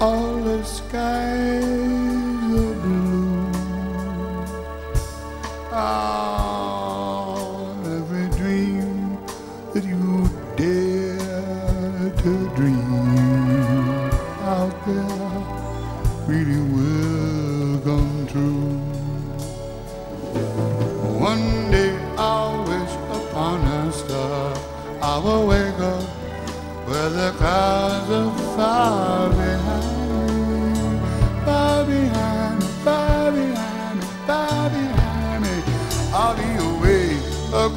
all the skies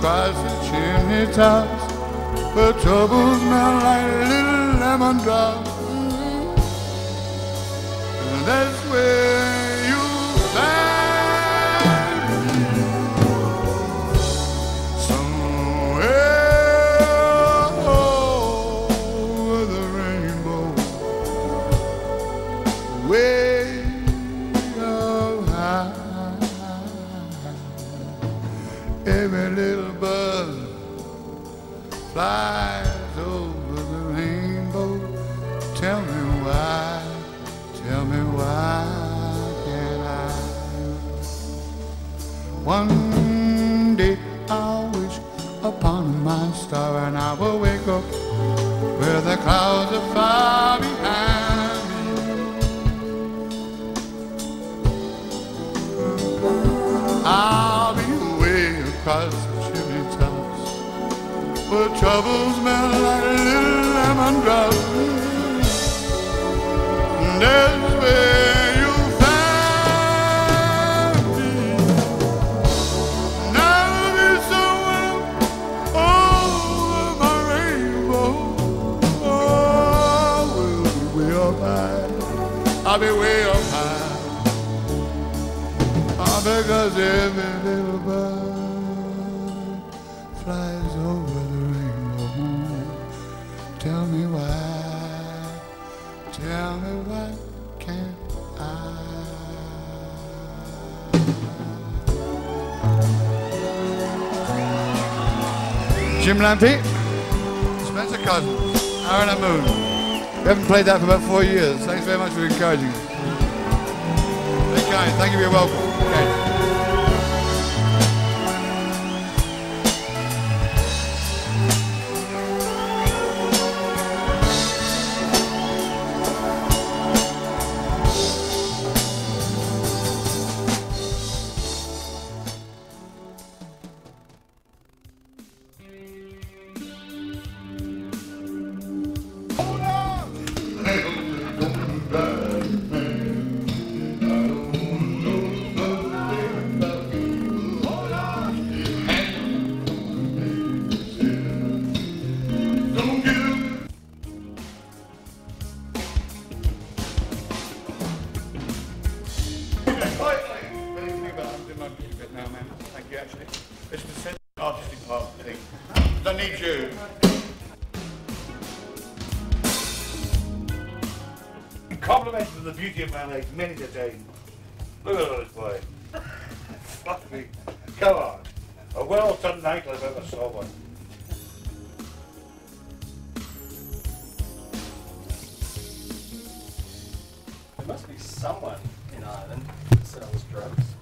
across the chimney tops, where troubles melt like little lemon drops. Little bug flies over the rainbow. Tell me why, tell me why can't I? One day I'll wish upon my star and I will wake up where the clouds are far behind troubles melt like little lemon drops. And that's where you find me. And I'll be somewhere over my rainbow. Oh, we'll be way up high. I'll be way up high. Oh, because every little bird why can't I? Jim Lampy, Spencer Cozens, Aaron and Moon. We haven't played that for about four years. Thanks very much for encouraging us. Very kind. Thank you for your welcome. Artistic part of the thing. Don't need you. Complimented of the beauty of my legs many a day. Look at this boy. Fuck me. Come on. A well-done night I've ever saw one. There must be someone in Ireland that sells drugs.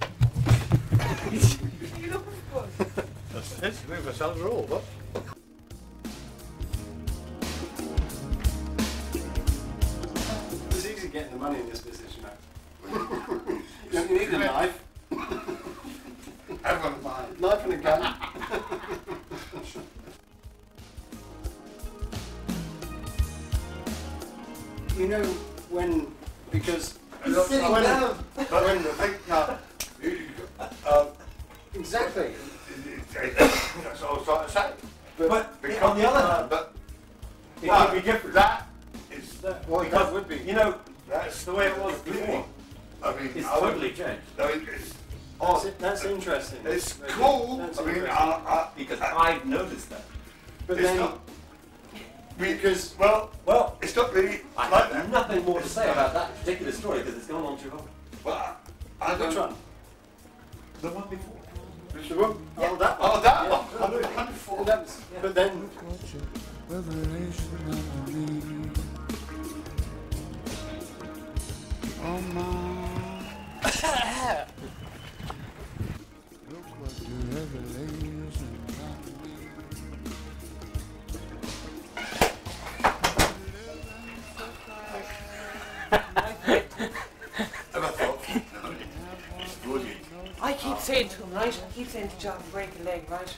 That's it. We've ourselves? It's easy getting the money in this business, you know. you don't need a knife. I've. Knife and a gun. you know when because when, the thing, no, exactly. that's what I was trying to say. But, Because, on the other hand, but it no, would be different. That is, well, that would be. You know, that's the way it was before. I mean, It's I would- totally changed. I mean, it's, That's, oh, that's interesting. it's Reggie. cool. That's I mean. I, I, Because I, I've noticed that. but it's then, not, because well, Well, it's not really I like have that. nothing more to say about that particular story because it's gone on too long. Well, I, I which don't, one? The one before. Oh, that one. Oh, that Yeah. one. I don't- That was, but then Revelation of the Oh my. Saying to him, right? I keep saying to John, break a leg, right?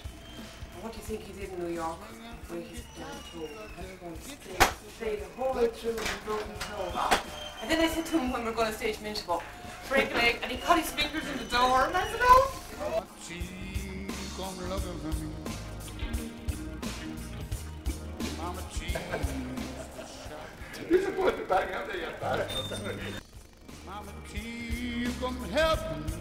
And what do you think he did in New York? Where he's down to I'm going to stay, stay the whole way through with a broken toe. And then I said to him when we we're going to stage Minchabo, break a leg, and he caught his fingers in the door, and I said, oh. She come looking for me. Mama cheese. You're supposed to back up there, you bad. Mama T, you come help me.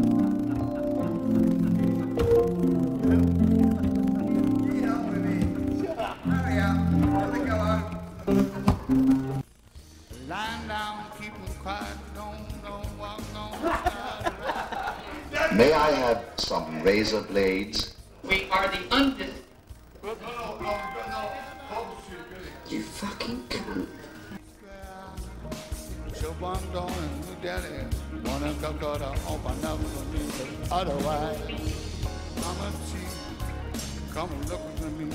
some razor blades? We are the undis. You fucking cunt. So I'm going to daddy. Wanna come to the open up for me, but otherwise, I'm a cheat. Come and look at me.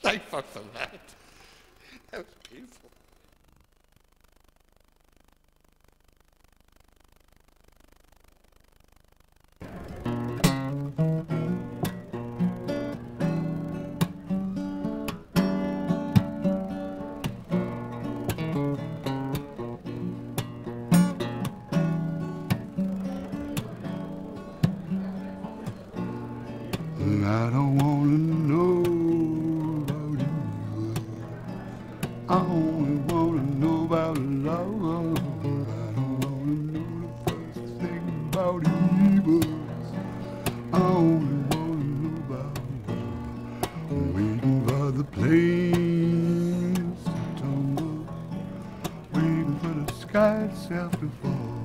Thank fuck for that. That was beautiful. I only wanna know about love. I don't wanna know the first thing about evil. I only wanna know about. Waiting for the planes to tumble, waiting for the sky itself to fall,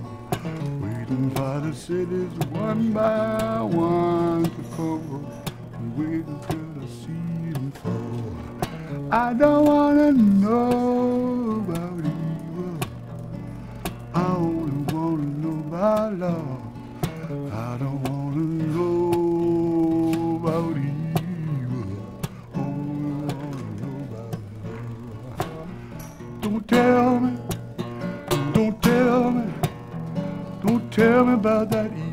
waiting for the cities one by one to fall, waiting till the sea them fall. I don't wanna know about evil. I only wanna know about love. I don't wanna know about evil. Only wanna know about love. Don't tell me, don't tell me, don't tell me about that evil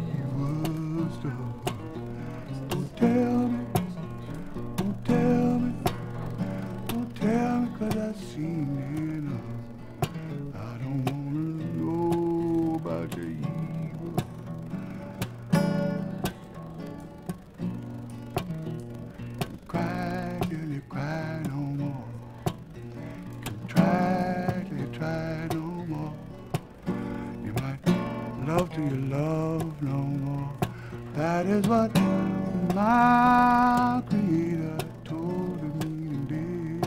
love till you love no more. That is what my creator told me to do.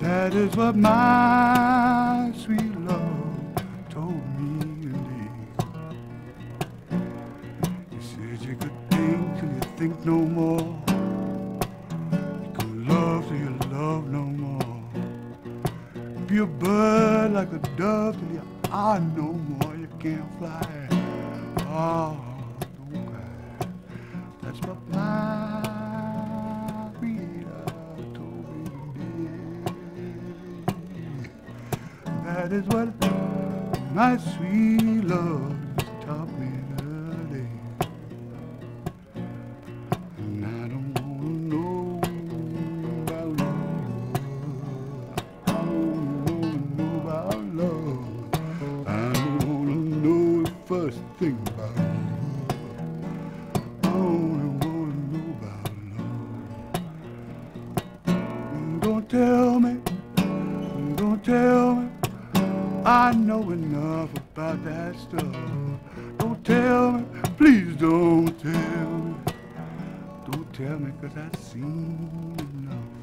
That is what my sweet love told me to do. You said you could think till you think no more. You could love till you love no more. Be a bird like a dove till you are no more. You can't fly. Oh, don't cry. That's what my creator told me. That is what my sweet love sister. Don't tell me, please don't tell me. Don't tell me, cause I've seen enough.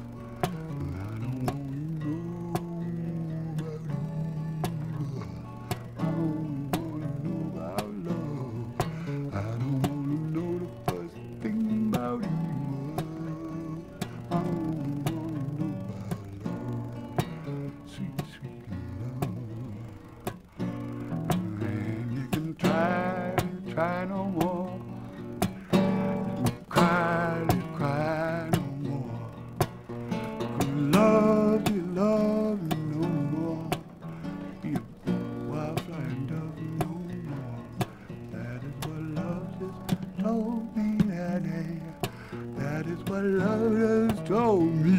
cry no more. Don't cry, don't cry no more. Don't love you, love you no more. You wife and dove no more. That is what love has told me that day. That is what love has told me.